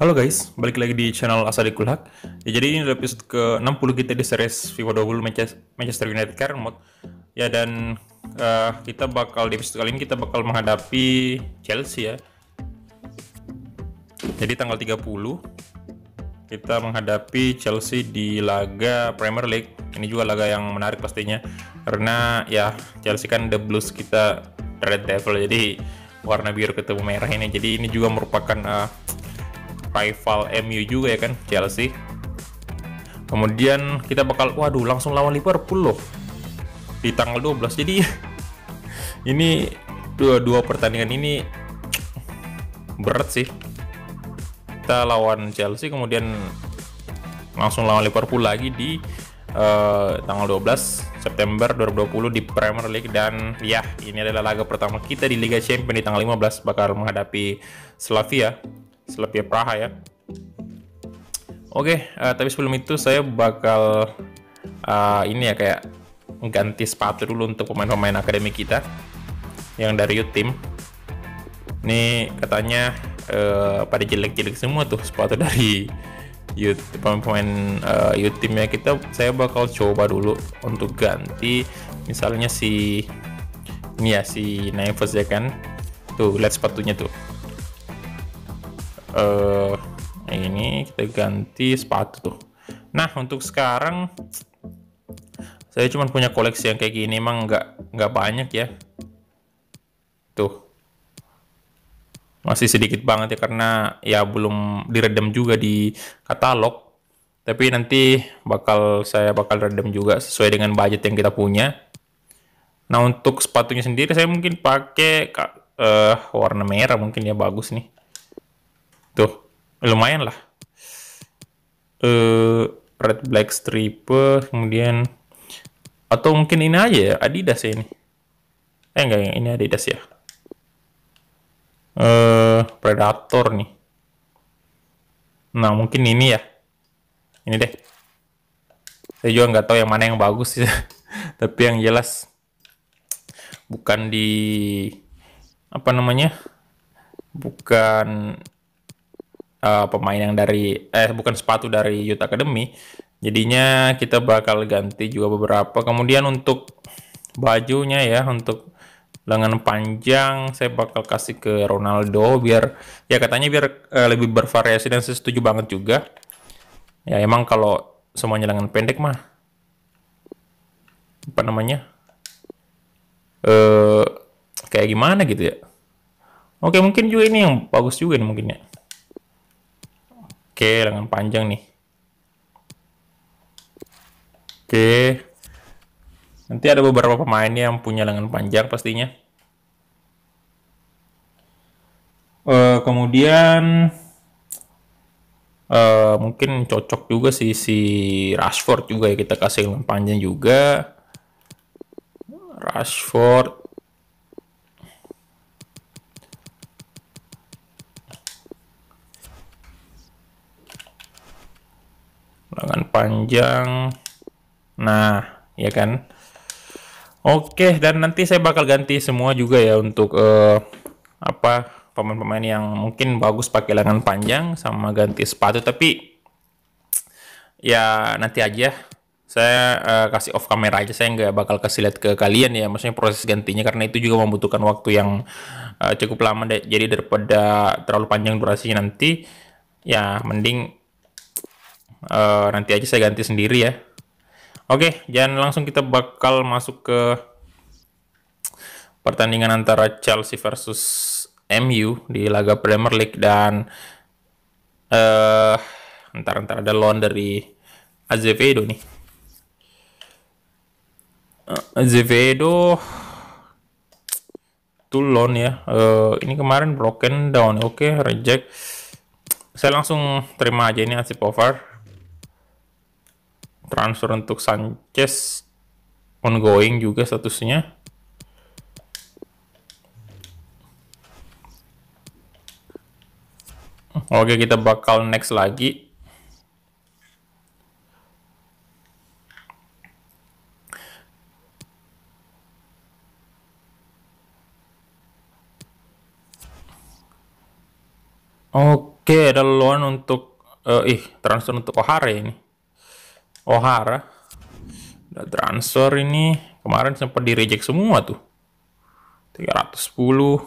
Halo guys, balik lagi di channel Asadi Kulhak. Ya, jadi ini adalah episode ke-60 kita di series FIFA 20 Manchester United Career Mode. Ya dan uh, kita bakal di episode kali ini kita bakal menghadapi Chelsea ya. Jadi tanggal 30 kita menghadapi Chelsea di laga Premier League. Ini juga laga yang menarik pastinya karena ya Chelsea kan the blues kita Red Devil jadi warna biru ketemu merah ini. Jadi ini juga merupakan uh, rival MU juga ya kan Chelsea. Kemudian kita bakal waduh langsung lawan Liverpool loh. Di tanggal 12 jadi ini dua-dua pertandingan ini berat sih. Kita lawan Chelsea kemudian langsung lawan Liverpool lagi di uh, tanggal 12 September 2020 di Premier League. Dan ya ini adalah laga pertama kita di Liga Champions di tanggal 15 bakal menghadapi Slavia Slavia Praha ya. Oke, uh, tapi sebelum itu saya bakal uh, ini ya kayak ganti sepatu dulu untuk pemain-pemain akademi kita yang dari youth team. Ini katanya uh, pada jelek-jelek semua tuh sepatu dari youth pemain-pemain uh, youth teamnya kita. Saya bakal coba dulu untuk ganti misalnya si ini ya si Neves ya kan. Tuh lihat sepatunya tuh uh, ini kita ganti sepatu tuh. Nah untuk sekarang saya cuma punya koleksi yang kayak gini emang nggak nggak banyak ya. Tuh. Masih sedikit banget ya karena ya belum diredam juga di katalog. Tapi nanti bakal saya bakal redam juga sesuai dengan budget yang kita punya. Nah untuk sepatunya sendiri saya mungkin pakai uh, warna merah mungkin ya bagus nih Tuh, lumayan lah. Uh, red black stripe, kemudian atau mungkin ini aja ya, Adidas ya ini. Eh enggak, ini Adidas ya. Uh, Predator nih. Nah, mungkin ini ya. Ini deh. Saya juga nggak tahu yang mana yang bagus sih. Tapi yang jelas bukan di apa namanya? Bukan uh, pemain yang dari eh bukan sepatu dari Youth Academy. Jadinya kita bakal ganti juga beberapa. Kemudian untuk bajunya ya untuk lengan panjang saya bakal kasih ke Ronaldo biar ya katanya biar uh, lebih bervariasi dan saya setuju banget juga. Ya emang kalau semuanya lengan pendek mah apa namanya? Eh uh, kayak gimana gitu ya. Oke, mungkin juga ini yang bagus juga nih mungkin ya. Oke, lengan panjang nih. Oke. Nanti ada beberapa pemain yang punya lengan panjang pastinya. Uh, kemudian uh, mungkin cocok juga sih si Rashford juga ya kita kasih lengan panjang juga. Rashford lengan panjang. Nah ya kan? Oke dan nanti saya bakal ganti semua juga ya untuk uh, apa pemain-pemain yang mungkin bagus pakai lengan panjang sama ganti sepatu. Tapi ya nanti aja. Saya uh, kasih off kamera aja. Saya nggak bakal kasih lihat ke kalian ya. Maksudnya proses gantinya. Karena itu juga membutuhkan waktu yang uh, cukup lama. Deh jadi daripada terlalu panjang durasinya nanti ya mending uh, nanti aja saya ganti sendiri ya. Oke jangan langsung kita bakal masuk ke pertandingan antara Chelsea versus MU di laga Premier League dan uh, ntar ntar ada loan dari Azevedo nih. Uh, Azevedo tuh loan ya. Uh, ini kemarin broken down oke okay, reject. Saya langsung terima aja ini asip over transfer untuk Sanchez ongoing juga statusnya Oke kita bakal next lagi Oke ada loan untuk uh, ih transfer untuk Ohara ini. Ohara. Ada transfer ini kemarin sempat di reject semua tuh. 310.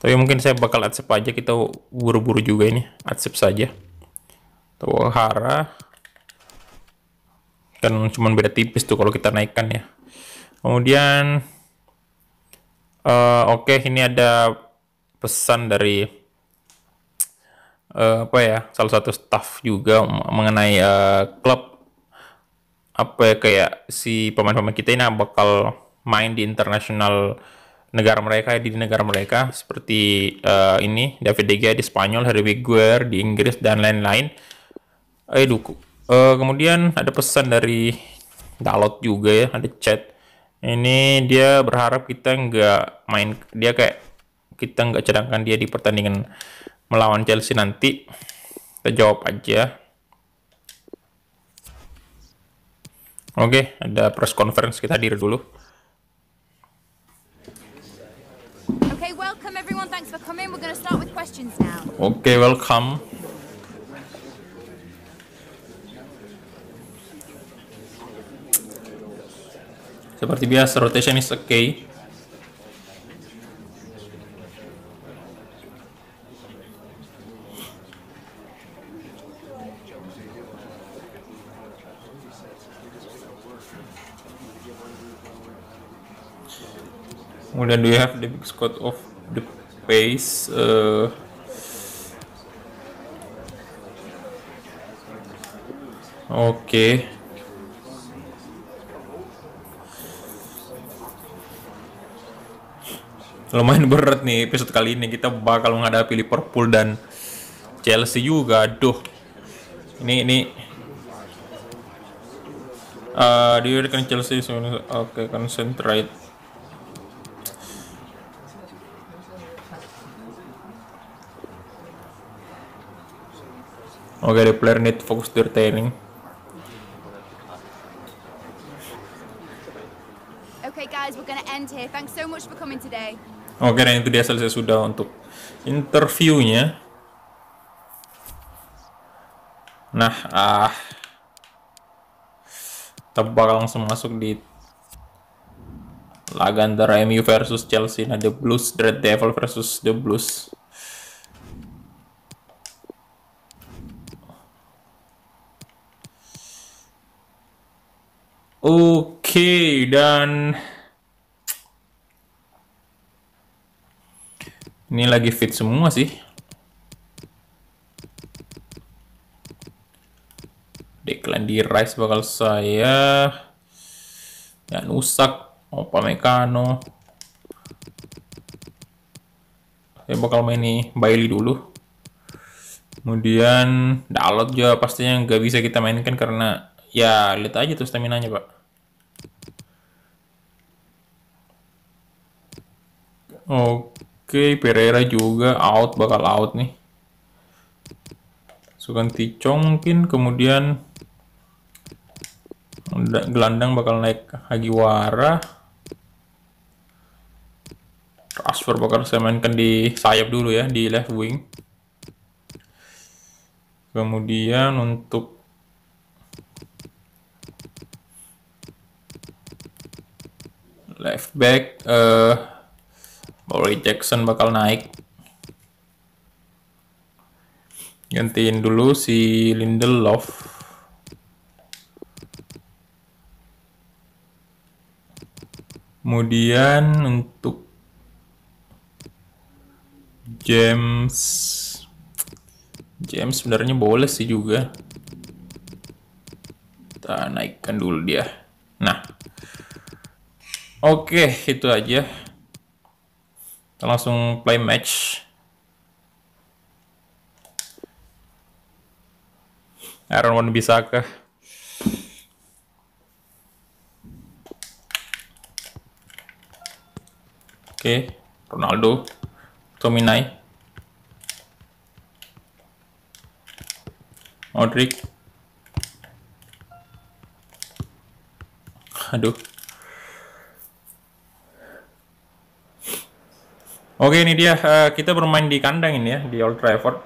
Tapi mungkin saya bakal accept aja kita buru-buru juga ini. Accept saja. Tuh Ohara. Kan cuma beda tipis tuh kalau kita naikkan ya. Kemudian uh, oke okay, ini ada pesan dari uh, apa ya salah satu staff juga mengenai uh, klub. Apa ya kayak si pemain-pemain kita ini bakal main di internasional negara mereka di negara mereka. Seperti uh, ini David De Gea di Spanyol, Harry Maguire di Inggris dan lain-lain. Aduh, uh, kemudian ada pesan dari Dalot juga ya, ada chat. Ini dia berharap kita nggak main dia kayak kita nggak cadangkan dia di pertandingan melawan Chelsea nanti kita jawab aja oke ada press conference kita hadir dulu Okay, welcome everyone. Thanks for coming. We're going to start with questions now. Oke, okay, welcome. Seperti biasa, rotation is okay. Kemudian do you have the big squad of the pace? Uh, Oke. Okay. lumayan berat nih episode kali ini kita bakal menghadapi Liverpool dan Chelsea juga aduh ini ini uh, do you reckon Chelsea oke okay, concentrate okay, the player need focus their training. Okay guys, we're gonna end here. Thanks so much for coming today. Oke, dan itu dia selesai sudah untuk interviewnya. Nah, ah, kita bakal langsung masuk di laga antara MU versus Chelsea. Nah, The Blues, Red Devil versus The Blues. Oke, dan Ini lagi fit semua sih. Declan di Rice bakal saya. Ya Nusak, Opa Mekano. Saya bakal main nih Bailey dulu. Kemudian Dalot juga pastinya nggak bisa kita mainkan karena ya lihat aja tuh stamina-nya, Pak. Oke. Pereira juga out, bakal out nih. Sukan Ticong mungkin, kemudian gelandang bakal naik Hagiwara. Transfer bakal saya mainkan di sayap dulu ya, di left wing. Kemudian untuk left back, uh, Ollie Jackson bakal naik. Gantiin dulu si Lindelof. Kemudian untuk James James sebenarnya boleh sih juga. Kita naikkan dulu dia. Nah. Oke, itu aja. Kita langsung play match. Aaron bisa ke Oke, Ronaldo, Tominay, Modric. Aduh. Oke ini dia eh, kita bermain di kandang ini ya di Old Trafford.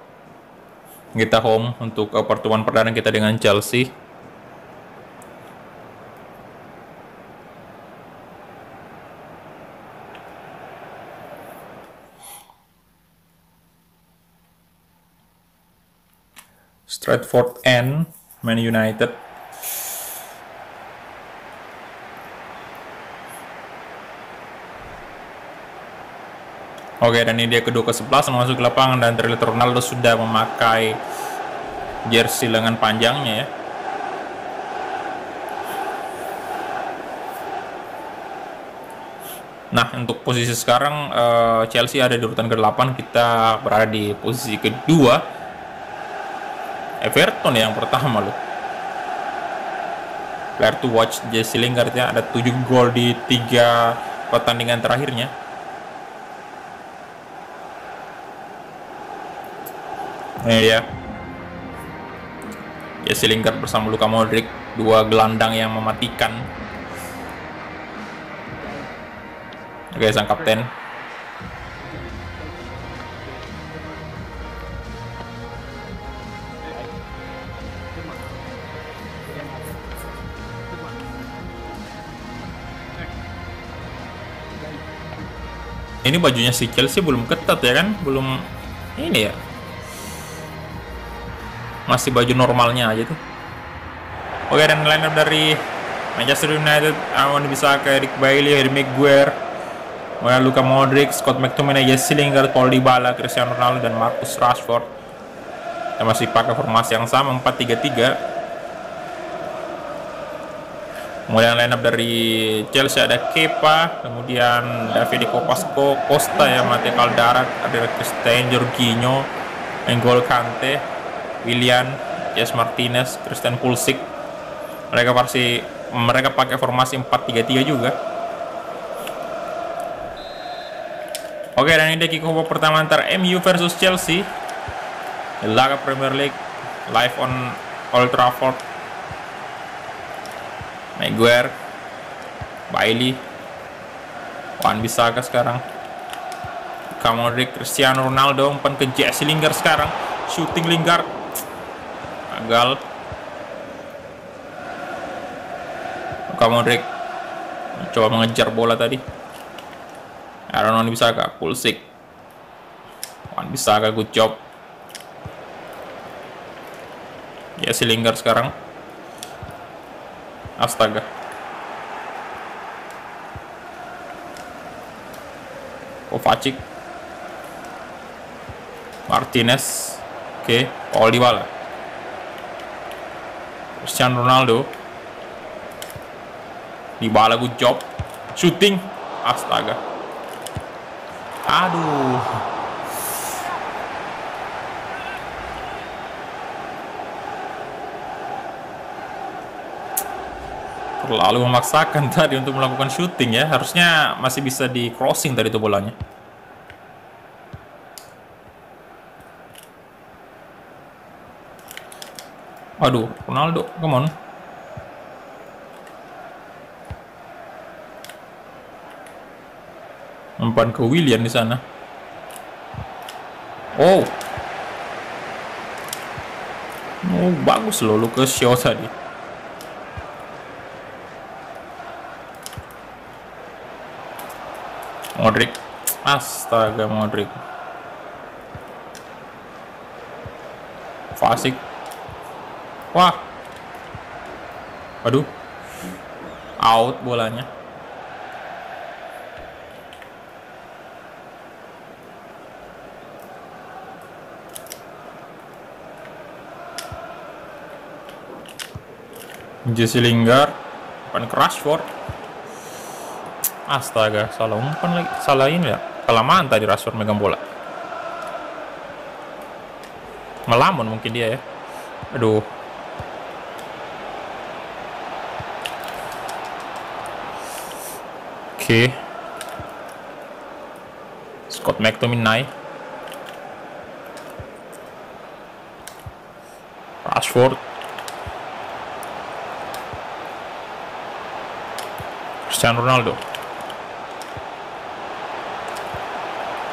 Kita home untuk eh, pertemuan perdana kita dengan Chelsea. Stratford End, Man United. Oke, dan ini dia kedua ke 11 masuk ke lapangan dan terlihat Ronaldo sudah memakai jersey lengan panjangnya ya. Nah, untuk posisi sekarang eh, Chelsea ada di urutan ke-8, kita berada di posisi kedua. Everton yang pertama loh. Player to watch Jesse Lingard ya, ada 7 gol di 3 pertandingan terakhirnya. Ini dia. Jesse Lingard bersama Luka Modric, dua gelandang yang mematikan. Oke, sang kapten. Ini bajunya si Chelsea belum ketat ya kan? Belum ini ya. Masih baju normalnya aja tuh. Oke, dan lineup dari Manchester United, Awan bisa ke Eric Bailly, Harry Maguire, kemudian Luka Modric, Scott McTominay, Jesse Lingard, Paul Dybala, Cristiano Ronaldo, dan Marcus Rashford. Yang masih pakai formasi yang sama 4-3-3. Kemudian lineup dari Chelsea ada Kepa, kemudian Davide Kopasco, Costa ya, Mate Caldara, ada Christian Jorginho, N'Golo Kante, Willian, Jes Martinez, Christian Pulisic. Mereka pasti mereka pakai formasi 4-3-3 juga. Oke, dan ini kick off pertama antara MU versus Chelsea. Laga Premier League live on Old Trafford. Maguire, Bailey, Wan Bisaka sekarang. Kamodric, Cristiano Ronaldo umpan ke Jesse Lingard sekarang. Shooting Lingard. Gagal. Kamodric coba mengejar bola tadi. Aaron Wan Bisaka, Pulisic. Wan Bisaka good job. Jesse Lingard sekarang. Astaga. Kovacic. Martinez. Oke, okay. Dybala. Cristiano Ronaldo. Dybala good job. Shooting. Astaga. Aduh. terlalu memaksakan tadi untuk melakukan shooting ya. Harusnya masih bisa di crossing tadi itu bolanya. Aduh, Ronaldo, come on. Umpan ke William di sana. Oh. Oh, bagus loh Lucas Shaw tadi. Modric. Astaga Modric. Fasik. Wah. Aduh. Out bolanya. Jesse Lingard, pan Rashford. Astaga, salah umpan lagi. Salah ini ya. Kelamaan tadi Rashford megang bola. Melamun mungkin dia ya. Aduh. Okay. Scott McTominay. Rashford. Cristiano Ronaldo.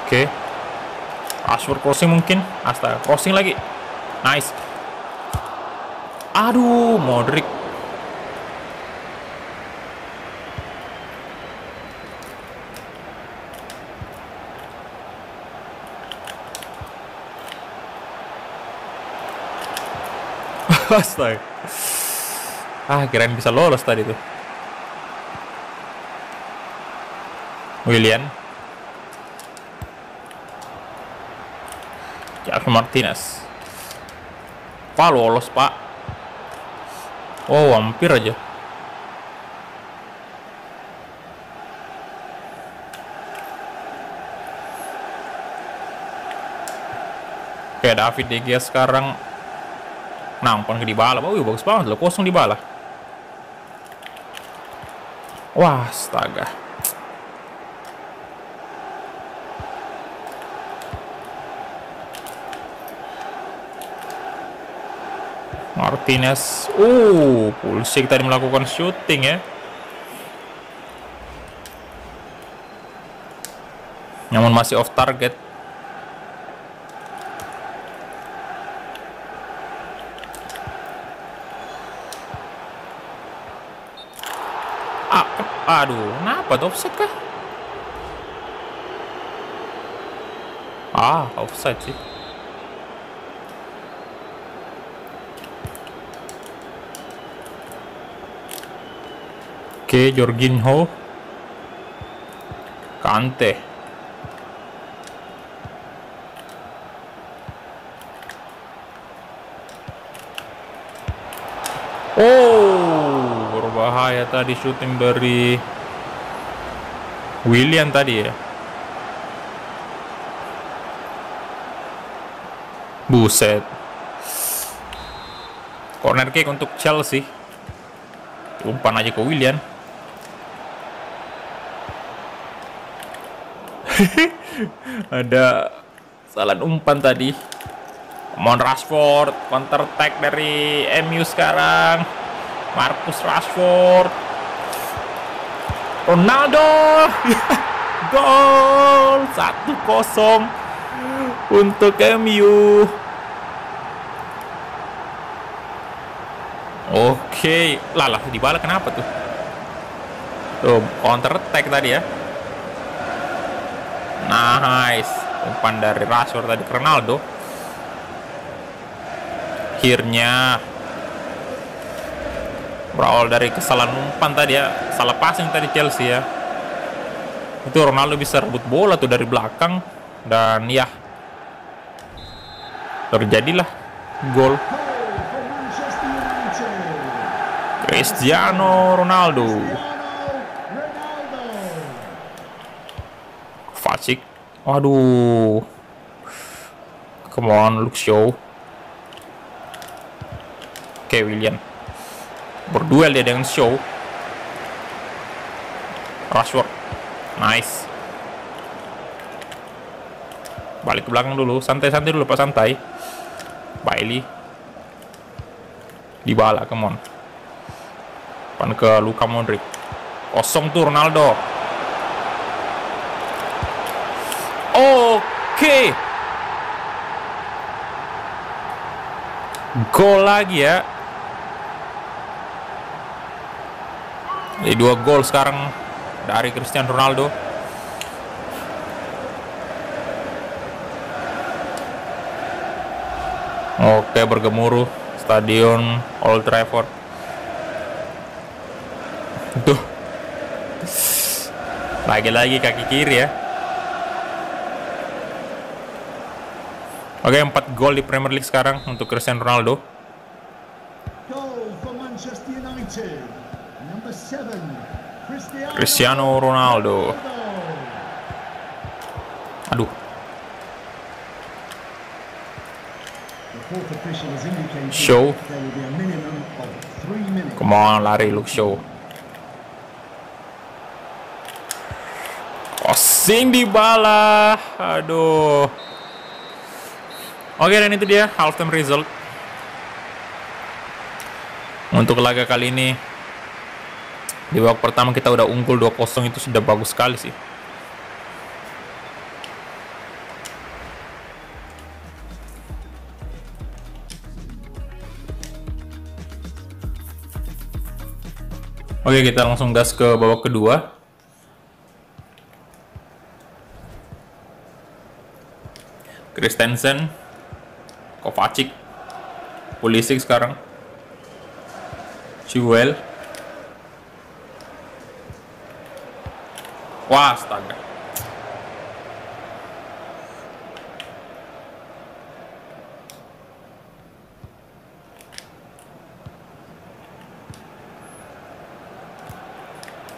Oke. Rashford crossing mungkin. Astaga, crossing lagi. Nice. Aduh, Modric. Astaga. Ah, kirain bisa lolos tadi tuh. William. Javi Martinez. Pak lolos pak. Oh hampir aja. Kayak David De Gea sekarang nampon ke Dybala. Oh, bagus banget loh, kosong Dybala. Wah, astaga. Martinez. Uh, Pulisic tadi melakukan shooting ya. Namun masih off target. Ah, aduh, kenapa offside kah? Ah, offside sih. Oke, Jorginho. Kante. Oh, berbahaya tadi syuting dari William tadi ya. Buset. Corner kick untuk Chelsea. Umpan aja ke William. Ada salah umpan tadi. Mon Rashford counter attack dari MU sekarang. Marcus Rashford. Ronaldo. Gol 1-0 untuk MU. Oke, lalah dibalik kenapa tuh? Tuh counter attack tadi ya. Nice. Umpan dari Rashford tadi ke Ronaldo. Akhirnya berawal dari kesalahan umpan tadi ya. Salah passing tadi Chelsea ya. Itu Ronaldo bisa rebut bola tuh dari belakang dan ya terjadilah gol Cristiano Ronaldo. Fasik. Waduh. Come on, Luke Shaw. Oke, William. Berduel dia dengan Shaw. Rashford. Nice. Balik ke belakang dulu. Santai-santai dulu, Pak. Santai. Bailey. Dybala, come on. Pan ke Luka Modric. Kosong tuh Ronaldo. Oke. Gol lagi ya. Jadi dua gol sekarang dari Cristiano Ronaldo. Oke, bergemuruh Stadion Old Trafford. Tuh. Lagi-lagi kaki kiri ya. Oke, 4 gol di Premier League sekarang untuk Cristiano Ronaldo. Goal for Manchester United. Number seven, Cristiano, Ronaldo. Aduh, Show. come on lari Luke Shaw. Osing di bala. Aduh. Oke, dan itu dia halftime result. Untuk laga kali ini di babak pertama kita udah unggul 2-0 itu sudah bagus sekali sih. Oke kita langsung gas ke babak kedua. Kristensen Kovacic Pulisic sekarang Chiwell Wah, astaga.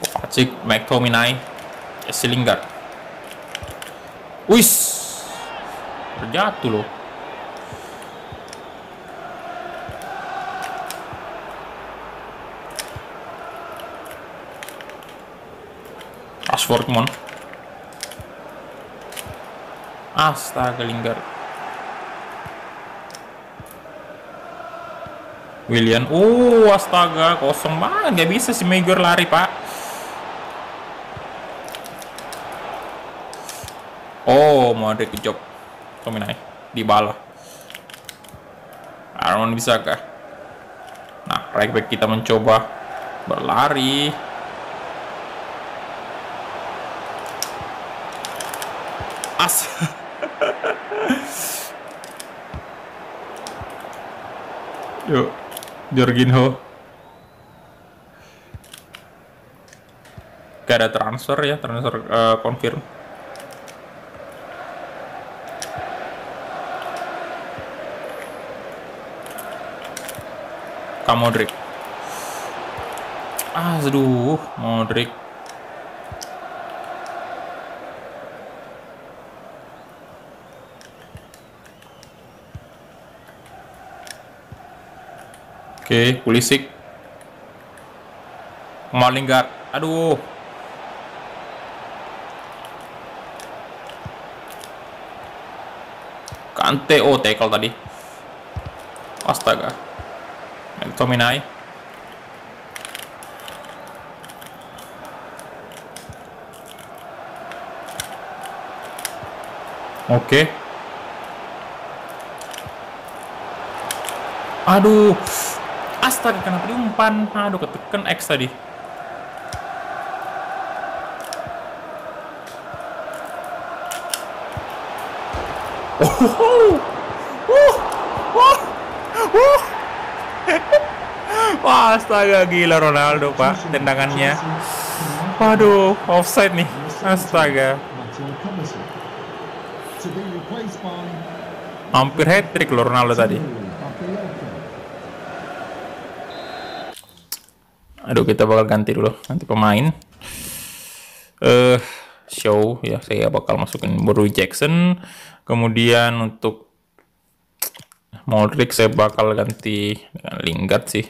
Kovacic, McTominay, Jesse Lingard. Wis, terjatuh. Rashford, come on. Astaga, Lingard. William, oh astaga, kosong banget, nggak bisa si Maguire lari pak. Oh, mau ada ke job. Tominai, di bala. Aaron bisa kah? Nah, right back kita mencoba berlari. As. Yuk, Jorginho. Gak ada transfer ya, transfer uh, confirm. Kak Modric. Ah, aduh, Modric. Oke, Pulisic. Malingard. Aduh. Kante, oh tackle tadi. Astaga. McTominay. Oke. Aduh. Astaga, kenapa diumpan? Aduh, ketekan X tadi. Oh, Wah, astaga gila Ronaldo, Pak. Tendangannya. Waduh, offside nih. Astaga. Hampir hat trick Ronaldo tadi. Aduh, kita bakal ganti dulu nanti pemain. Eh, uh, show ya saya bakal masukin Boru Jackson. Kemudian untuk Modric saya bakal ganti dengan Lingard sih.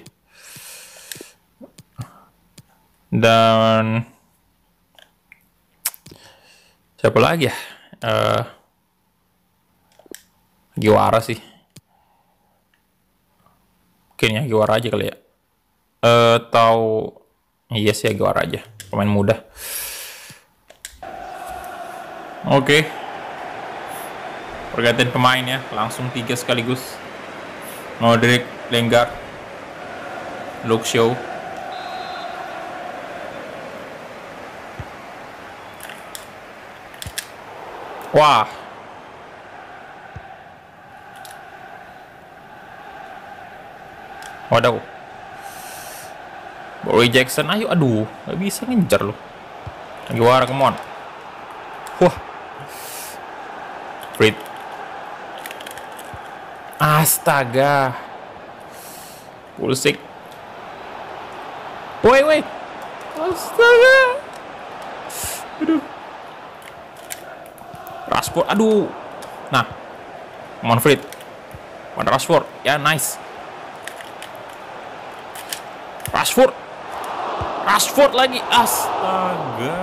Dan siapa lagi ya? Uh, Giwara sih. Mungkin ya Giwara aja kali ya. Uh, tahu iya sih Giwara aja. Pemain muda. Oke. Okay. Pergantian pemain ya, langsung tiga sekaligus. Modric, Lingard, Luke Shaw. Wah. Waduh. Boy Jackson, ayo aduh, nggak bisa ngejar loh. War, come on. Wah. Frit. Astaga. Pulsik. Woi, woi. Astaga. Aduh. Rashford, aduh. Nah. Manfred. Mana Rashford? Ya, nice. Rashford. Rashford lagi. Astaga.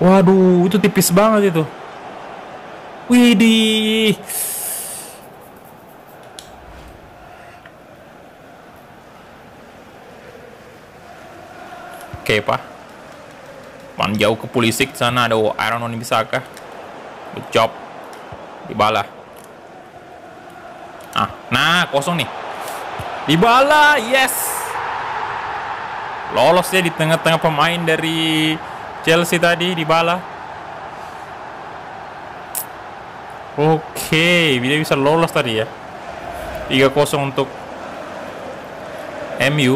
Waduh, itu tipis banget itu. Widih. Oke, Pak. Man jauh ke sana ada Aaron Wan kah? Good job. Dibala. Ah, nah kosong nih. Dybala, yes. Lolos dia di tengah-tengah pemain dari Chelsea tadi, Dybala. Oke, dia bisa lolos tadi ya. 3-0 untuk MU.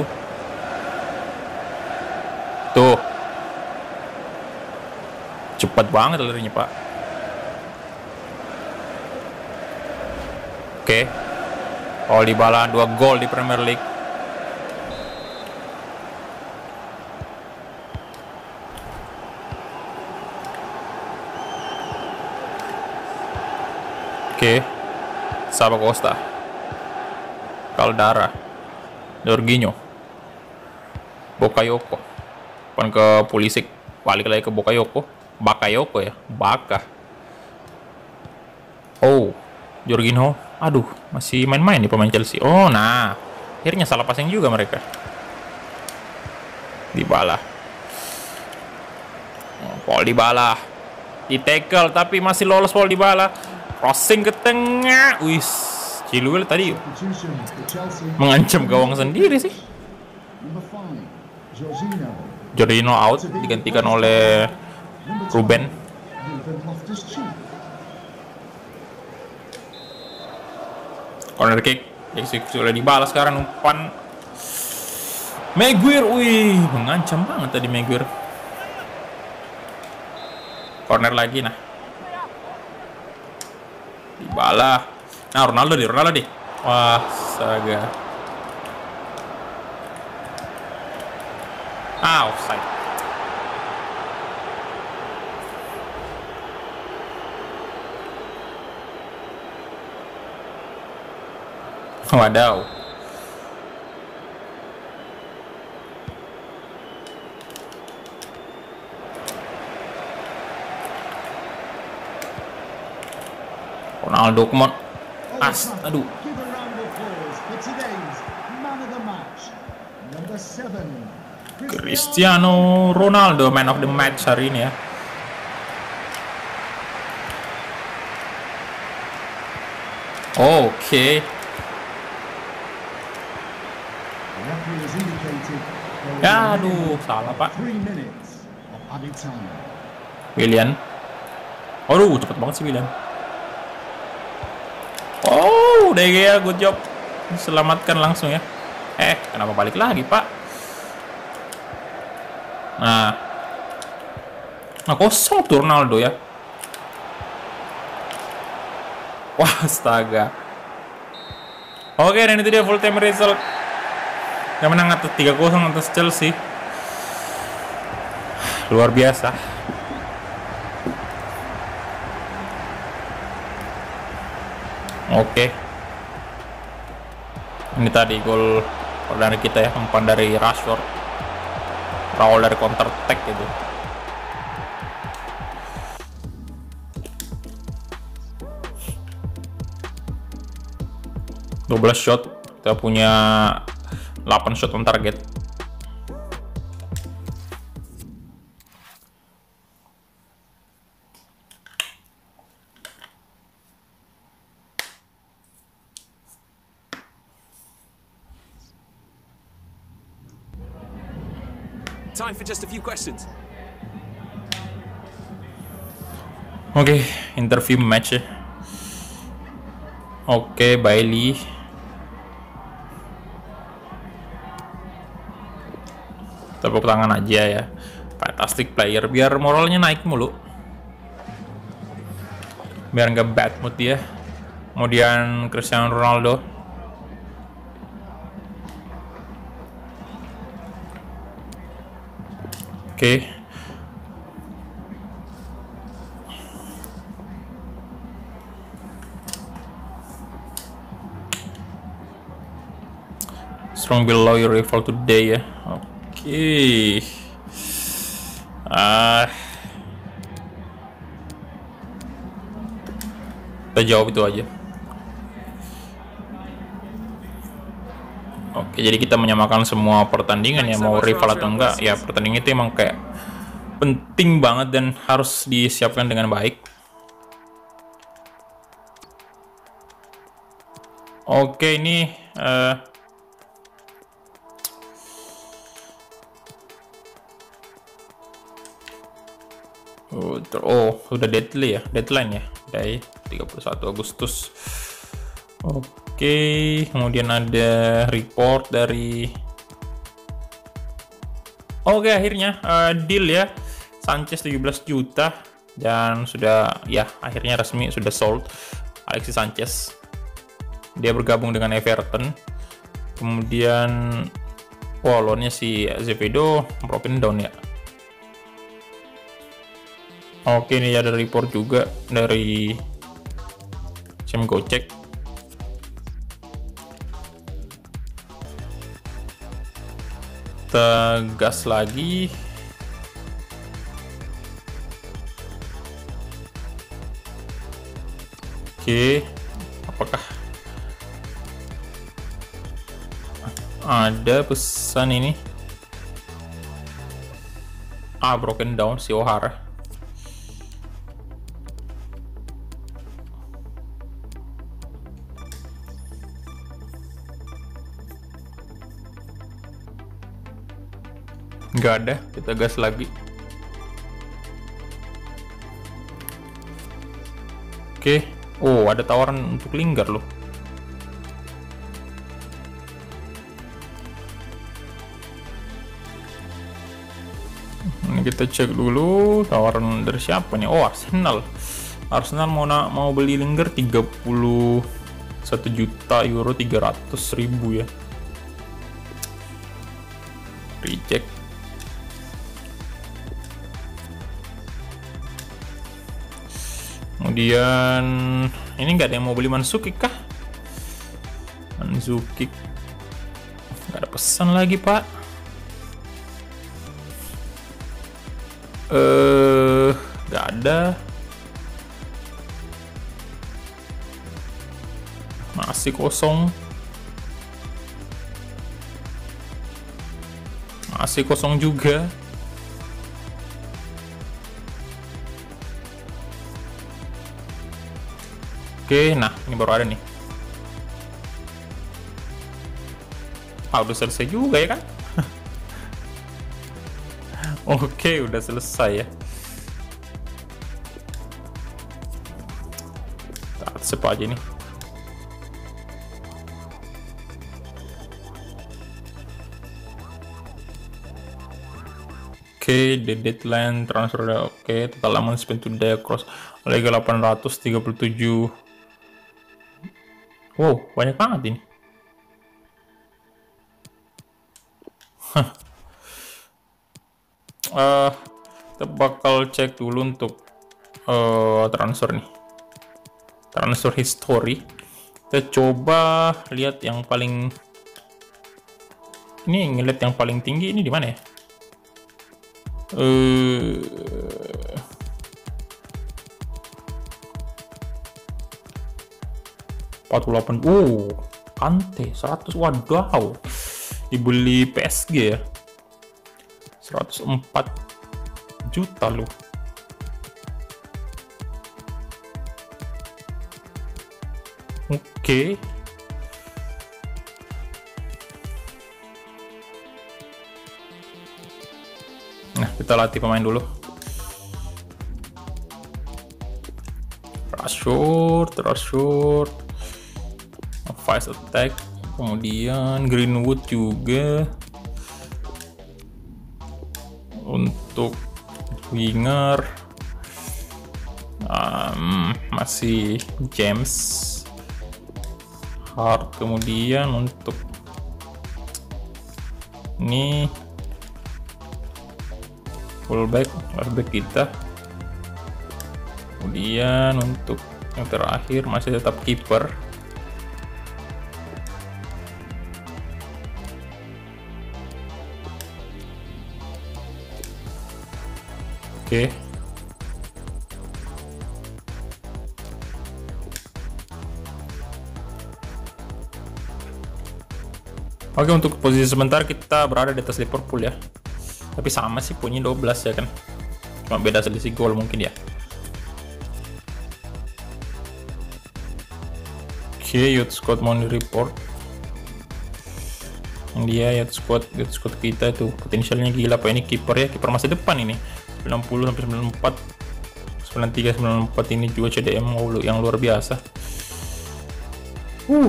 Tuh. Cepat banget larinya, Pak. Oke. Oh, Dybala 2 gol di Premier League. Oke. Saba Costa. Caldara. Jorginho. Bokayoko. Bukan ke Pulisic. Balik lagi ke Bokayoko. Bakayoko ya. Baka. Oh. Jorginho. Aduh. Masih main-main nih pemain Chelsea. Oh, nah. Akhirnya salah passing juga mereka. Dybala. Oh, Paul Dybala. Di tackle tapi masih lolos Paul Dybala. Crossing ke tengah. Wis. Chilwell tadi mengancam gawang sendiri sih. Jorginho. Out digantikan oleh Ruben. 12, Ruben Loftus-Cheek. Corner kick eksekusi oleh Dybala sekarang umpan Maguire, wih mengancam banget tadi Maguire. Corner lagi nah. Dybala. Nah Ronaldo di Ronaldo di. Wah, saga. Ah, offside. Wadaw. Ronaldo, on. As, aduh. Cristiano Ronaldo, man of the match hari ini ya. Oke, The Ya, aduh, salah, Pak. William. Aduh, cepet banget sih William. Oh, De Gea, good job. Selamatkan langsung ya. Eh, kenapa balik lagi, Pak? Nah. Nah, kosong tuh Ronaldo ya. Wah, astaga. Oke, dan itu dia full time result. Yang menang atas 3-0 atas Chelsea. Luar biasa. Oke. Ini tadi gol dari kita ya, umpan dari Rashford. Raul dari counter attack gitu. Belas shot, kita punya 8 shot on target. Time for just a few questions. Oke, interview match ya. Oke, Bailey. Tepuk tangan aja ya. Fantastic player, biar moralnya naik mulu. Biar nggak bad mood dia. Kemudian Cristiano Ronaldo. Oke. Strong below your rival today ya. Oke. Ah. Kita jawab itu aja. Oke, jadi kita menyamakan semua pertandingan ya, mau rival atau enggak. Ya, pertandingan itu emang kayak penting banget dan harus disiapkan dengan baik. Oke, ini eh, Oh, ter- oh, sudah deadline ya, deadline ya, dari 31 Agustus. Oke, kemudian ada report dari Oke, akhirnya eh, deal ya. Sanchez 17 juta dan sudah ya akhirnya resmi sudah sold Alexis Sanchez. Dia bergabung dengan Everton. Kemudian oh loannya si Azevedo broken down ya. Oke, ini ada report juga dari Sam Gocek. Tegas lagi. Oke, apakah ada pesan ini? Ah, broken down si O'Hara. Nggak ada, kita gas lagi. Oke, oh ada tawaran untuk Lingard loh. Ini kita cek dulu tawaran dari siapa nih? Oh Arsenal. Arsenal mau na mau beli Lingard 31 juta euro 300 ribu ya. Reject. Kemudian ini nggak ada yang mau beli Mansuki kah? Mansuki nggak ada pesan lagi pak. Eh, nggak ada. Masih kosong. Masih kosong juga. Oke, nah ini baru ada nih. Ah, udah selesai juga ya kan? Oke, udah selesai ya. Tak sepa aja nih. Oke, the deadline transfer oke. Total amount spent today across Liga 837 Wow, banyak banget ini. Eh, kita bakal cek dulu untuk eh, transfer nih. Transfer history. Kita coba lihat yang paling ini ngeliat yang paling tinggi ini di mana ya? Eh 48 uh Kante 100 wadaw dibeli PSG ya. 104 juta loh. Oke. Nah kita latih pemain dulu. Rashford Rashford Vice Attack kemudian Greenwood juga. Untuk winger um, masih James Hart. Kemudian untuk ini fullback fullback kita. Kemudian untuk yang terakhir masih tetap kiper untuk posisi sebentar kita berada di atas Liverpool ya. Tapi sama sih punya 12 ya kan. Cuma beda selisih gol mungkin ya. Oke, youth squad mau di report. Dia youth squad, youth squad kita itu potensialnya gila pak ini kiper ya, kiper masa depan ini. 90 sampai 94 93 94 ini juga CDM yang luar biasa. Uh.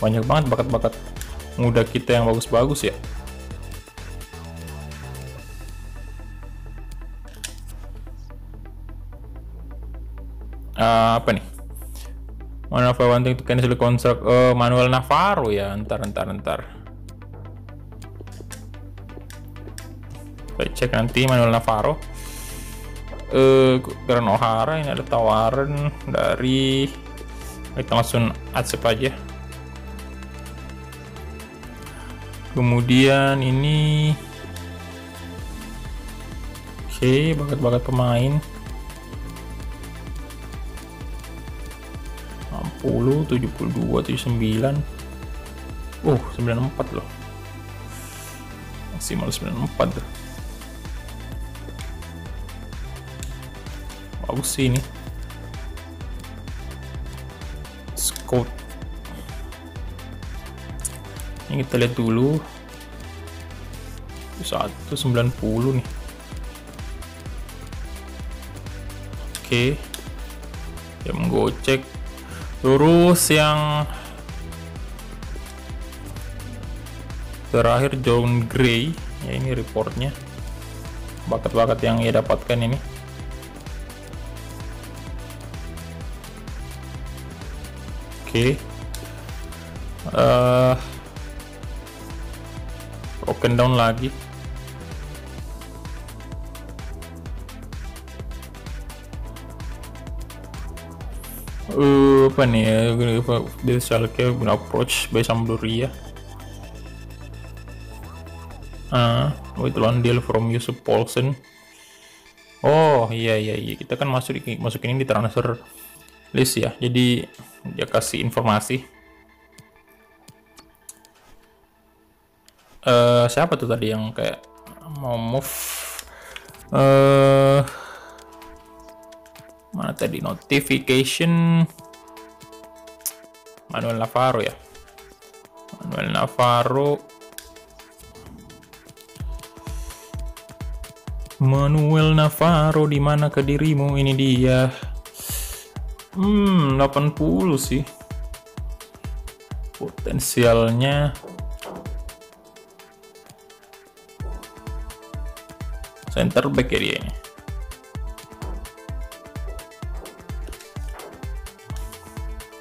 Banyak banget bakat-bakat muda kita yang bagus-bagus ya. Uh, apa nih? Mana wanting to cancel kontrak uh, Manuel Navarro ya. Ntar, ntar, ntar. Saya cek nanti Manuel Navarro. Eh, uh, Gran O'Hara ini ada tawaran dari kita langsung accept aja. Kemudian ini Oke, okay, bakat-bakat pemain. 60, 72, 79. Oh, 94 loh. Maksimal 94 tuh. Bagus sih ini. Scout. Ini kita lihat dulu. 190 nih. Oke. Yang menggocek Terus yang terakhir John Gray, ya ini reportnya. Bakat-bakat yang ia dapatkan ini. Oke. Okay. Uh, broken down lagi. uh, apa nih ya? Schalke gonna approach by Sampdoria ah uh, with loan deal from Yusuf Paulsen. Oh iya iya iya. Kita kan masuk masukin ini di transfer list ya. Jadi dia kasih informasi uh, siapa tuh tadi yang kayak mau move? Uh, mana tadi? Notification. Manuel Navarro ya? Manuel Navarro. Manuel Navarro di mana ke dirimu? Ini dia. Hmm 80 sih. Potensialnya center back ya dia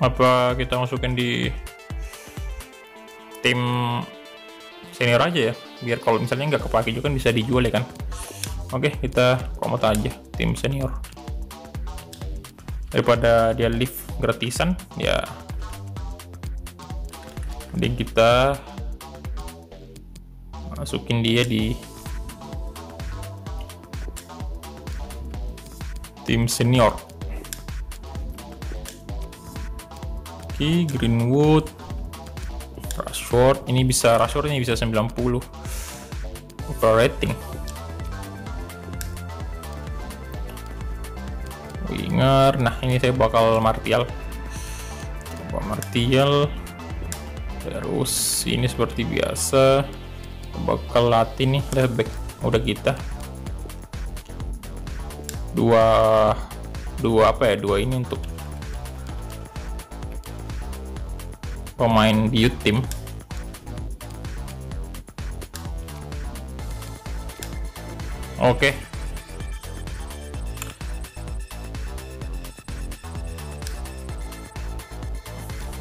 apa kita masukin di tim senior aja ya? Biar kalau misalnya nggak kepake juga kan bisa dijual ya kan? Oke kita promote aja tim senior. Daripada dia live gratisan ya. Mending kita masukin dia di tim senior Oke, Greenwood, Rashford. Ini bisa Rashford ini bisa 90 over rating. Winger. Nah, ini saya bakal Martial. Coba Martial. Terus ini seperti biasa bakal latih nih left back udah kita dua dua apa ya dua ini untuk pemain youth team. Oke. Okay.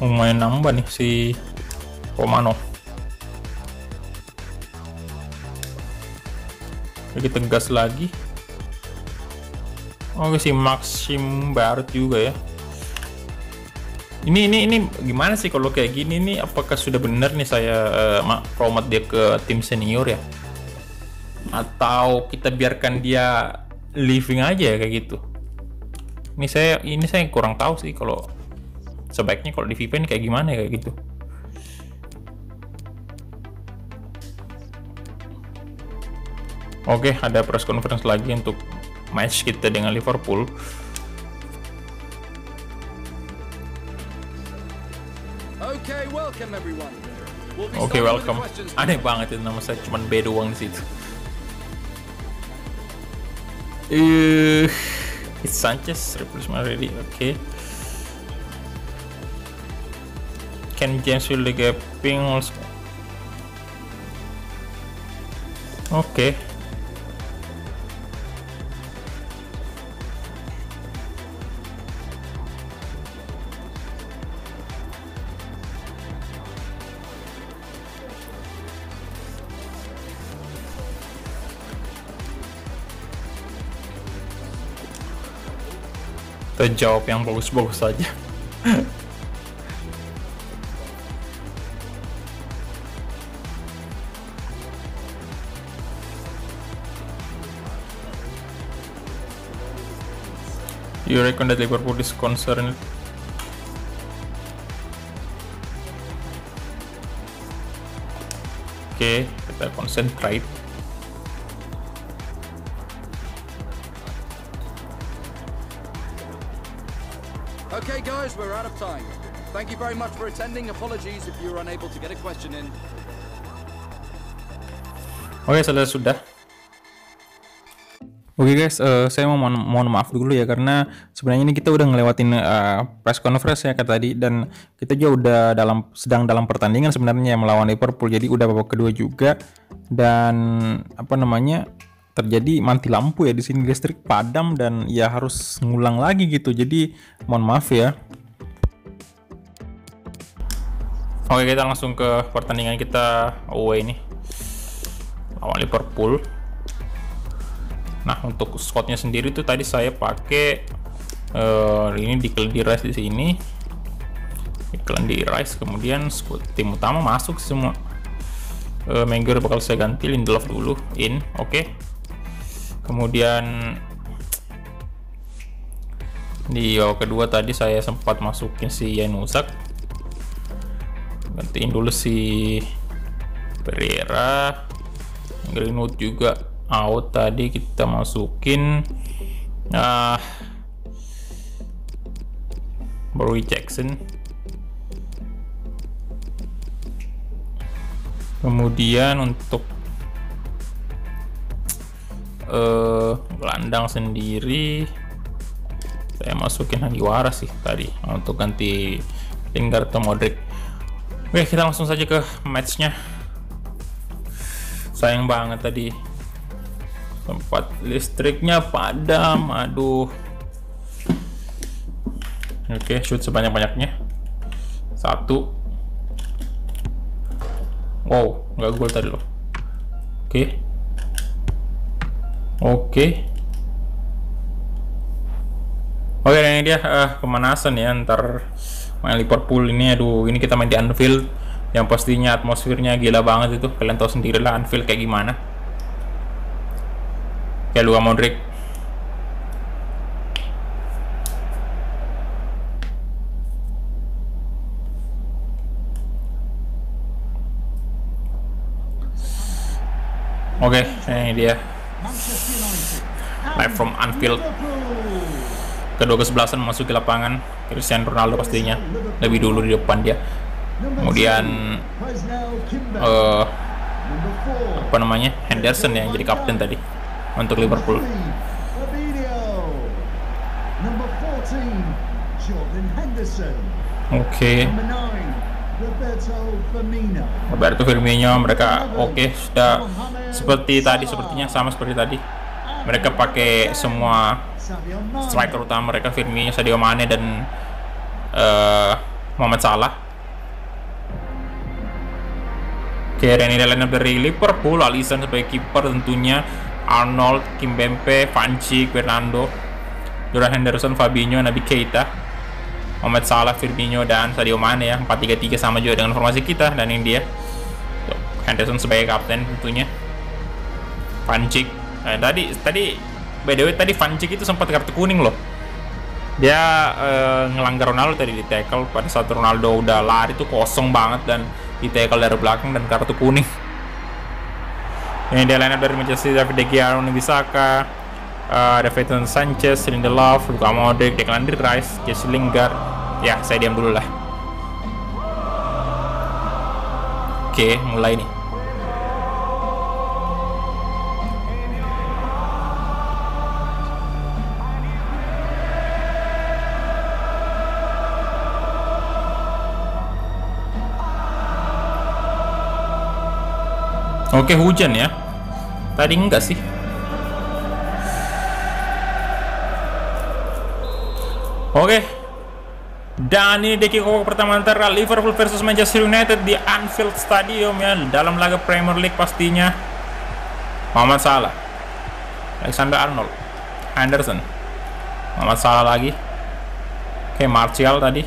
lumayan nambah nih si Romano. Kita gas lagi oke si Maxim Barat juga ya. Ini ini ini gimana sih kalau kayak gini nih? Apakah sudah benar nih saya uh, promote dia ke tim senior ya? Atau kita biarkan dia living aja ya kayak gitu? Ini saya ini saya kurang tahu sih kalau sebaiknya kalau di VPN kayak gimana ya kayak gitu. Oke, ada press conference lagi untuk match kita dengan Liverpool. Oke, okay, welcome. Aneh banget itu nama saya cuman B doang di situ. Uh, It's Sanchez replacement ready. Okay. Can James fill the gaping also? Okay. Kita jawab yang bagus-bagus saja. You reckon that Liverpool is concerned? Oke, kita concentrate. Guys, we're out of time. Thank you very much for attending. Apologies if you unable to get a question in. Oke, selesai sudah. Oke guys, eh, saya mau mohon, mohon maaf dulu ya karena sebenarnya ini kita udah ngelewatin eh, press conference ya kayak tadi dan kita juga udah dalam sedang dalam pertandingan sebenarnya melawan Liverpool jadi udah babak kedua juga dan apa namanya terjadi mati lampu ya di sini listrik padam dan ya harus ngulang lagi gitu jadi mohon maaf ya. Oke kita langsung ke pertandingan kita away nih lawan Liverpool. Nah untuk squadnya sendiri tuh tadi saya pakai eh, ini di di Rice di sini, iklan di Rice kemudian squad tim utama masuk semua. Uh, Menger bakal saya ganti Lindelof dulu in, oke. Kemudian di babak kedua tadi saya sempat masukin si Yanusak gantiin dulu si Pereira. Greenwood juga out tadi kita masukin. Ah Barry Jackson. Kemudian untuk eh gelandang sendiri saya masukin Hagiwara sih tadi untuk ganti Lingard atau Modric. Oke kita langsung saja ke matchnya. Sayang banget tadi tempat listriknya padam aduh. Oke shoot sebanyak-banyaknya. Satu. Wow nggak gol tadi loh. Oke oke. Oke ini dia uh, pemanasan ya ntar main Liverpool ini aduh ini kita main di Anfield. Yang pastinya atmosfernya gila banget itu. Kalian tahu sendiri lah Anfield kayak gimana. Kayak Luka Modric. Oke, ini dia. Live from Anfield. Kedua kesebelasan memasuki lapangan. Cristiano Ronaldo pastinya lebih dulu di depan dia. Kemudian four, apa namanya Henderson yang jadi kapten tadi untuk Liverpool. three, Fabinho. Number 14, Jordan Henderson. Oke, nine, Roberto Firmino. Mereka oke sudah seperti tadi sepertinya sama seperti tadi. Mereka pakai semua striker utama mereka Firmino, Sadio Mane dan eh Muhammad Salah. Oke, Rene lineup dari Liverpool, Alisson sebagai kiper tentunya, Arnold, Kimpembe, Van Dijk, Fernando, Jordan Henderson, Fabinho, Naby Keita, Muhammad Salah, Firmino dan Sadio Mane ya. 4-3-3 sama juga dengan formasi kita dan ini dia. Henderson sebagai kapten tentunya. Van. Eh, tadi tadi by the way tadi Van Dijk itu sempat kartu kuning loh. Dia eh, ngelanggar Ronaldo tadi di tackle pada saat Ronaldo udah lari tuh kosong banget dan di tackle dari belakang dan kartu kuning. Ini dia lineup dari Manchester David De Gea, Aaron Bissaka, uh, Davinson Sanchez, Lindelof, Luka Modric, Declan Rice, Jesse Lingard. Ya, saya diam dulu lah. Oke, mulai nih. Oke, hujan ya. Tadi enggak sih. Oke. Dan ini deki pertama antara Liverpool versus Manchester United di Anfield Stadium ya dalam laga Premier League pastinya. Muhammad Salah, Alexander Arnold, Henderson, Muhammad Salah lagi. Oke, Martial tadi.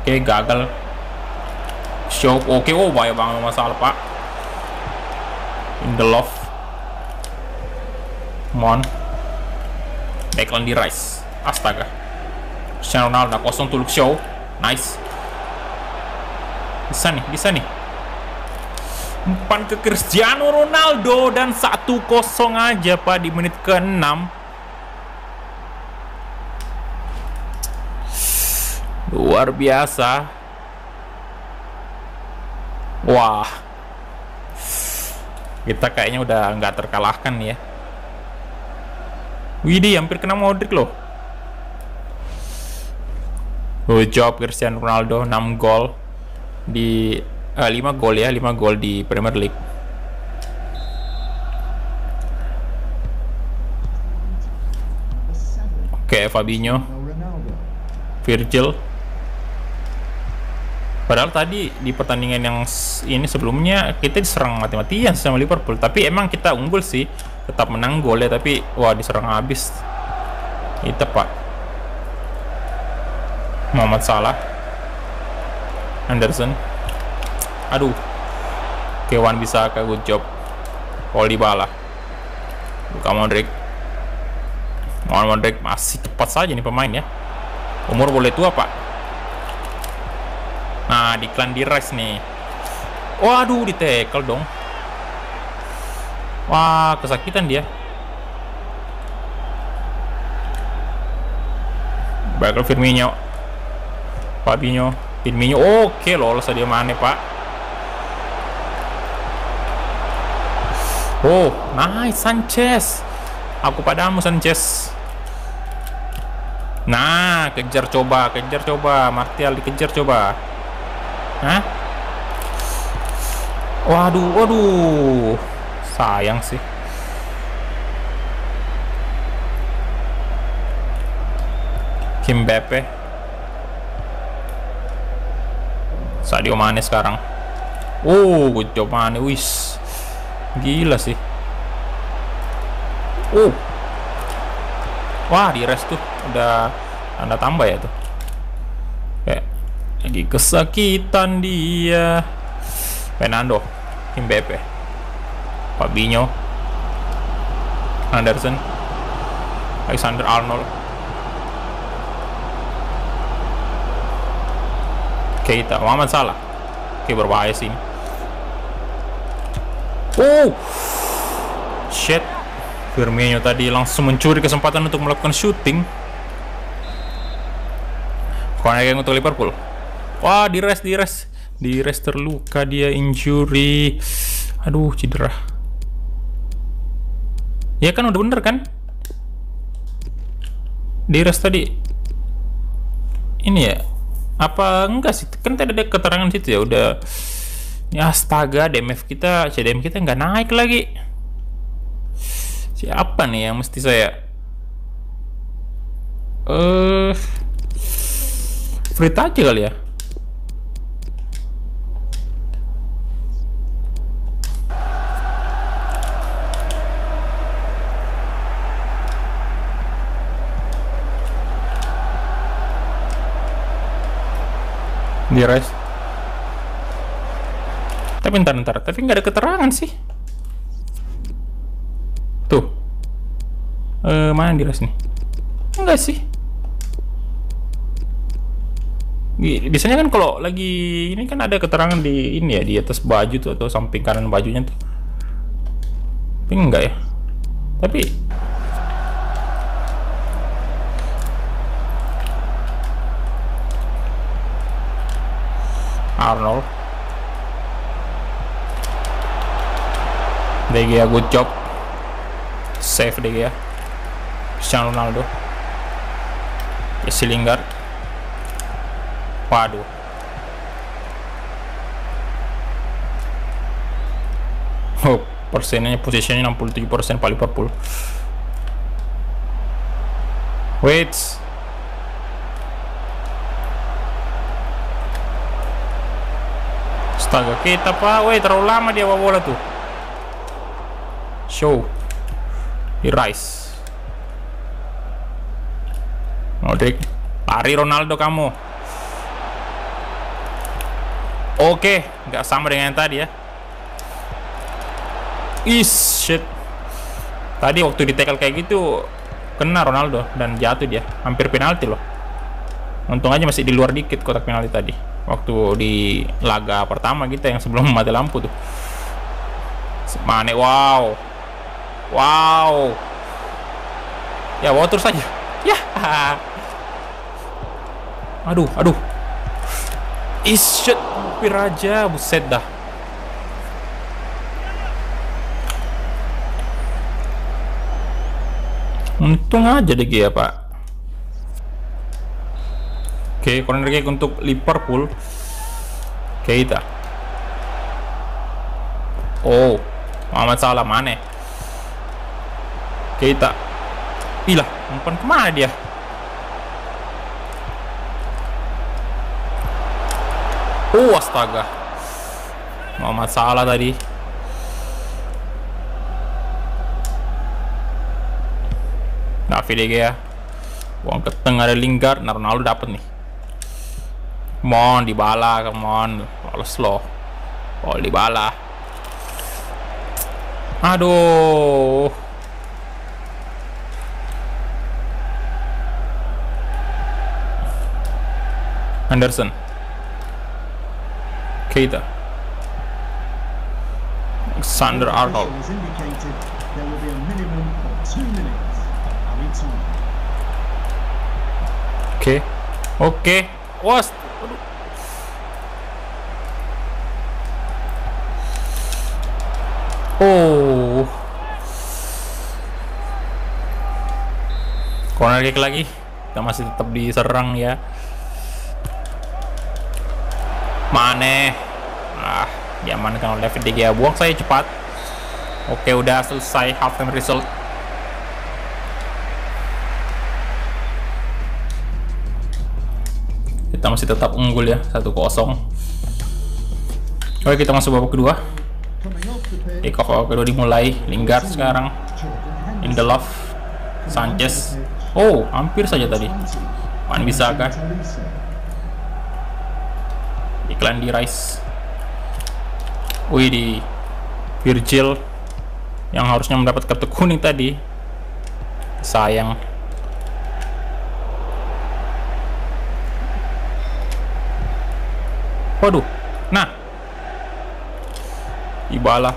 Oke, gagal. Show, oke, oh banyak banget Muhammad Salah pak. The love. Mon. Declan di Rice. Astaga. Cristiano Ronaldo kosong tuluk show. Nice. Bisa nih, bisa nih. Umpan ke Cristiano Ronaldo dan 1-0 aja Pak di menit ke-6. Luar biasa. Wah. Kita kayaknya udah nggak terkalahkan ya. Widih, hampir kena Modric loh. Good job Cristiano Ronaldo 6 gol di eh, 5 gol ya, 5 gol di Premier League. Oke, Fabinho, Ronaldo. Virgil. Padahal tadi di pertandingan yang ini sebelumnya kita diserang mati-matian sama Liverpool, tapi emang kita unggul sih, tetap menang gol ya, tapi wah diserang habis. Itu Pak. Muhammad Salah. Anderson. Aduh. Kewan bisa ke good job. Paul Dybala. Luka Modric. Modric masih cepat saja nih pemain ya. Umur boleh tua, Pak. Nah, di klan di Rice nih. Waduh, di tackle dong. Wah, kesakitan dia. Bakal Firmino. Fabinho. Firmino. Oke, lolos dia mana, Pak. Oh, nice Sanchez. Aku padamu Sanchez. Nah, kejar coba, kejar coba. Martial dikejar coba. Hah? Waduh, waduh. Sayang sih. Kim Bepe. Sadio Mane sekarang. Oh, good job Mane. Wis. Gila sih. Oh. Wah, di rest tuh udah tanda tambah ya tuh. Lagi kesakitan dia. Fernando, Kim Bepe, Fabinho, Anderson, Alexander Arnold, Keita, Muhammad Salah. Oke, berbahaya sih. Oh, shit. Firmino tadi langsung mencuri kesempatan untuk melakukan shooting. Corner untuk Liverpool. Wah, di rest, di rest. Di rest terluka dia injury. Aduh, cedera. Ya kan udah bener kan? Di rest tadi. Ini ya. Apa enggak sih? Kan tadi ada keterangan situ ya udah Ya astaga, DMF kita, CDM kita nggak naik lagi. Siapa nih yang mesti saya? Eh, Frit aja kali ya. Di rest. Tapi ntar ntar, tapi nggak ada keterangan sih. Tuh. Eh mana di rest nih? Enggak sih. Bi- Biasanya kan kalau lagi ini kan ada keterangan di ini ya di atas baju tuh atau samping kanan bajunya tuh. Tapi enggak ya. Tapi Arnold. De Gea good job. Save De Gea. Cristiano Ronaldo. Jesse Lingard. Waduh. Oh, persennya posisinya 67% Pak Liverpool. Wait. Astaga, kita pak, woi terlalu lama dia bawa bola tuh. Show. Di Rice. Modric. Lari Ronaldo kamu. Oke, nggak sama dengan yang tadi ya. Is shit. Tadi waktu di tackle kayak gitu kena Ronaldo dan jatuh dia, hampir penalti loh. Untung aja masih di luar dikit kotak penalti tadi. Waktu di laga pertama kita yang sebelum mati lampu tuh. Mane, wow. Wow. Ya, wow terus aja. Ya. Aduh, aduh. Is shit, hampir aja, buset dah. Untung aja deh ya pak. Oke, corner kick untuk Liverpool. Keita. Oh, Muhammad Salah mana? Keita. Ilah, umpan ke mana dia? Oh, astaga. Muhammad Salah tadi. David De Gea. Buang ke tengah ada Lingard, nah Ronaldo dapat nih. Come on, dibala, come on. Lolos loh. Oh, dibala. Aduh. Anderson. Keita. Alexander Arnold. Oke. Oke. Was. Aduh. Oh. Corner kick lagi. Kita masih tetap diserang ya. Mane. Ah, diamankan oleh David. Buang saya cepat. Oke, udah selesai half time result. Kita masih tetap unggul ya 1-0 Oke kita masuk babak kedua. Kick babak kedua dimulai. Lingard sekarang. Love Sanchez. Oh hampir saja tadi. Wan Bisaka Henderson. iklan di Rice. Wih di Virgil yang harusnya mendapat kartu kuning tadi. Sayang waduh. Nah. Dybala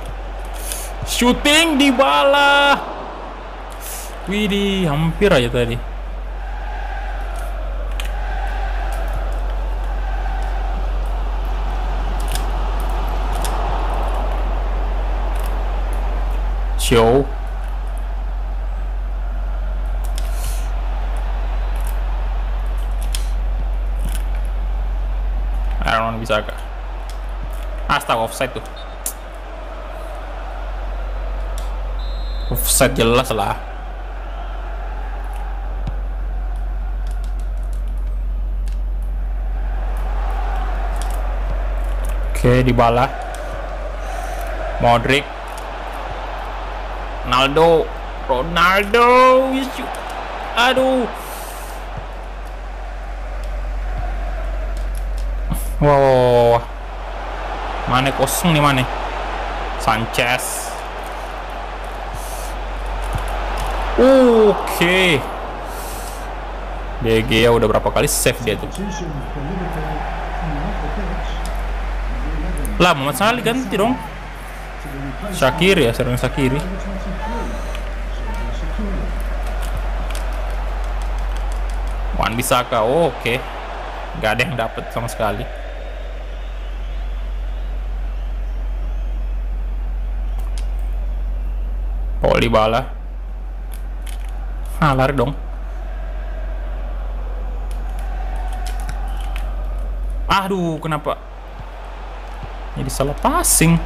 shooting Dybala Widih hampir aja tadi. Show Aaron bisa kah? Astaga offside tuh. Offside jelas lah. Oke, dibala. Modric. Ronaldo. Ronaldo. Aduh. Wow, wow, wow, wow. Mana kosong nih mana? Sanchez. Oke. DG ya udah berapa kali save dia tuh. Substitution for Liverpool coming off the pitch. Number 11 Lah, Muhammad Salih ganti dong. Shakiri ya, sering Shakiri. by number 23, Sergio Shakiri. Wan Bisaka, oh, oke. Gak ada yang dapat sama sekali. Dybala. Ah, lari dong. Aduh, kenapa? Jadi salah passing.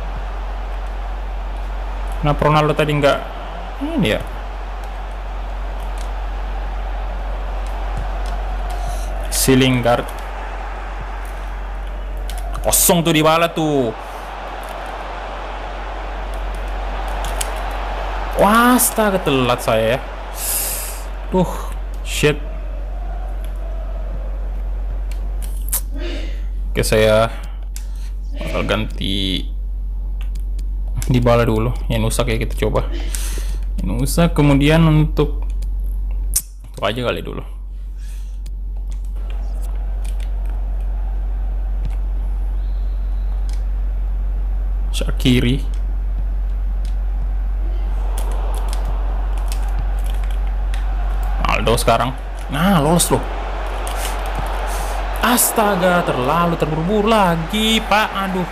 Kenapa Ronaldo tadi nggak ini ya? Si Lingard. Kosong tuh di bala tuh. Wah, astaga telat saya ya. Tuh, shit. Oke, saya bakal ganti di bala dulu. Yang nusa kayak kita coba. Yang nusa kemudian untuk itu aja kali dulu. Shakiri. Aldo sekarang. Nah, lolos loh. Astaga, terlalu terburu-buru lagi, Pak. Aduh.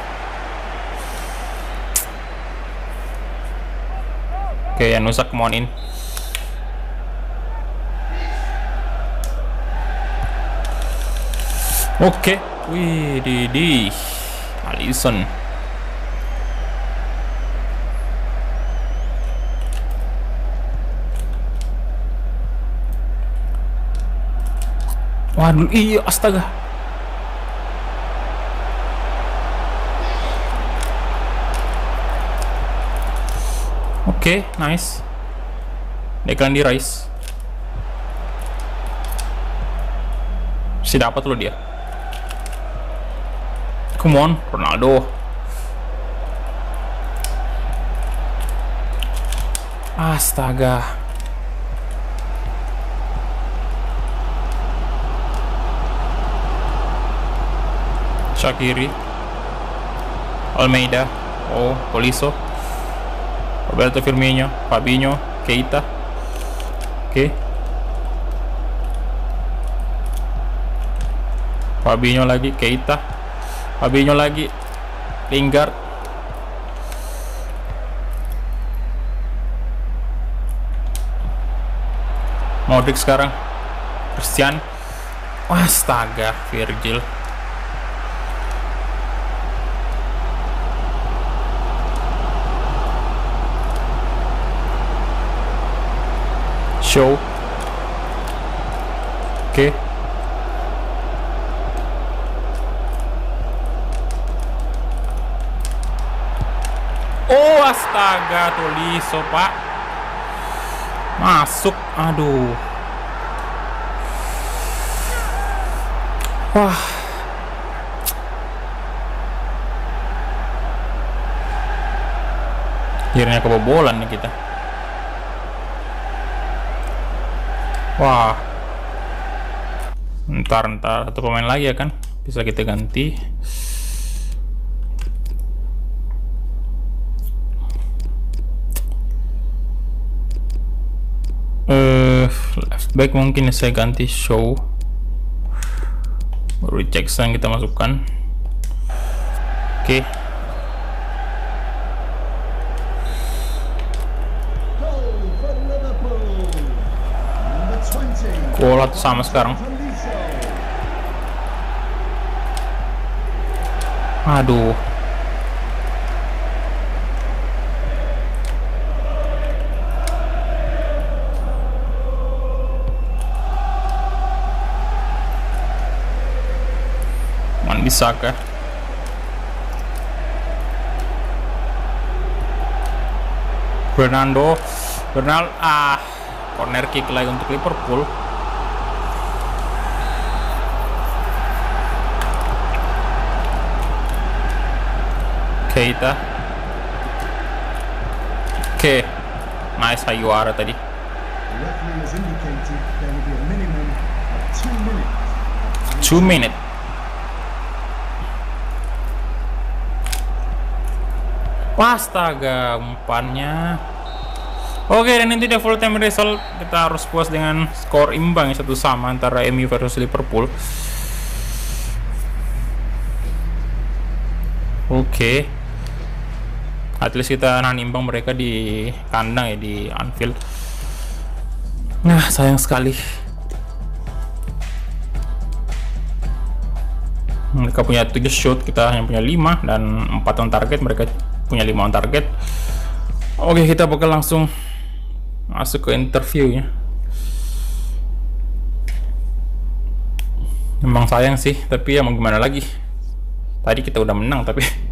Oke, Yanusa come on in. Oke. Wih, Didi. Alisson. Waduh, iya astaga. Oke, nice. Declan di Rice. Si dapat lo dia. Come on, Ronaldo. Astaga. Shakiri. Almeida. Oh, Poliso. Roberto Firmino, Fabinho, Keita. Oke. Fabinho lagi, Keita. Fabinho lagi. Lingard. Modric sekarang. Christian. Astaga, Virgil. Show. Oke oh astaga tuliso pak. Masuk aduh. Wah. Akhirnya kebobolan nih kita Wah. Ntar ntar satu pemain lagi ya kan. Bisa kita ganti. Eh, uh, left back mungkin saya ganti show. Baru Jackson kita masukkan. Oke. Okay. Bola tuh sama sekarang. Aduh. Man bisa kah? Fernando Bernal ah corner kick lagi untuk Liverpool Oke okay. nice Hayuara tadi two minute Astaga, umpannya. Oke, dan itu dia full time result. Kita harus puas dengan skor imbang satu sama antara MU versus Liverpool. Oke. At least kita nahan imbang mereka di kandang ya di Anfield. Nah, sayang sekali. Mereka punya 7 shoot, kita hanya punya 5 dan 4 on target, mereka punya 5 on target. Oke, kita bakal langsung masuk ke interviewnya. Memang sayang sih, tapi ya mau gimana lagi. Tadi kita udah menang, tapi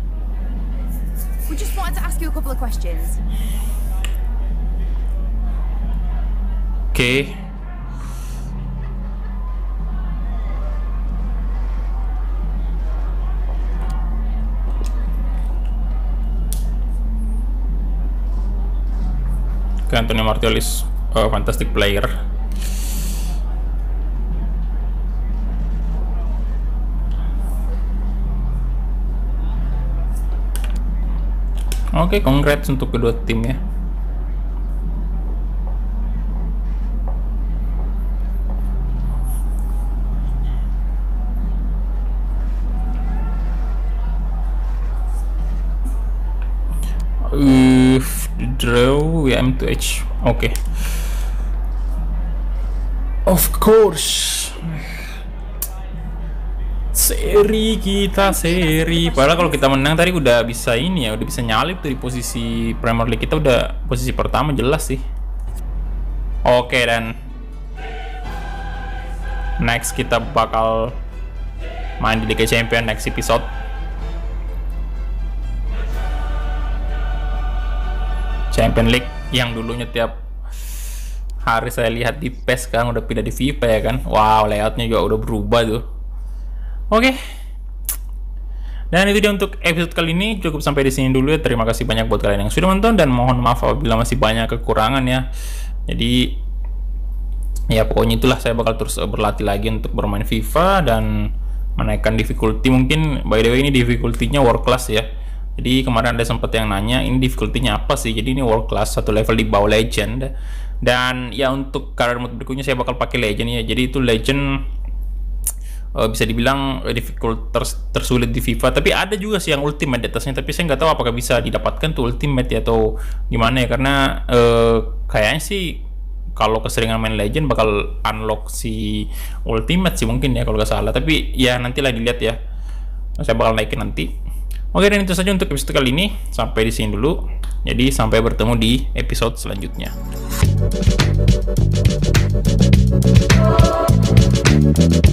you a couple of questions. Okay. Oke, Antonio Martial is a fantastic player. Oke, congrats untuk kedua tim ya. Uh, draw ya M2H. Oke. Of course. Seri kita seri. Padahal kalau kita menang tadi udah bisa ini ya, udah bisa nyalip di posisi Premier League kita udah posisi pertama jelas sih. Oke dan next kita bakal main di Liga Champion next episode. Champion League yang dulunya tiap hari saya lihat di PES sekarang udah pindah di FIFA ya kan. Wow, layoutnya juga udah berubah tuh. Oke. Dan itu dia untuk episode kali ini. Cukup sampai di sini dulu ya. Terima kasih banyak buat kalian yang sudah menonton dan mohon maaf apabila masih banyak kekurangan ya. Jadi ya pokoknya itulah saya bakal terus berlatih lagi untuk bermain FIFA dan menaikkan difficulty mungkin by the way ini difficulty-nya world class ya. Jadi kemarin ada sempat yang nanya ini difficulty-nya apa sih? Jadi ini world class satu level di bawah legend dan ya untuk karir mode berikutnya saya bakal pakai legend ya. Jadi itu legend uh, bisa dibilang difficult ters tersulit di FIFA. Tapi ada juga sih yang ultimate di atasnya. Tapi saya nggak tahu apakah bisa didapatkan tuh ultimate ya atau gimana ya. Karena uh, kayaknya sih kalau keseringan main legend bakal unlock si ultimate sih mungkin ya kalau nggak salah. Tapi ya nantilah dilihat ya. Saya bakal naikin nanti. Oke dan itu saja untuk episode kali ini. Sampai di sini dulu. Jadi sampai bertemu di episode selanjutnya Thank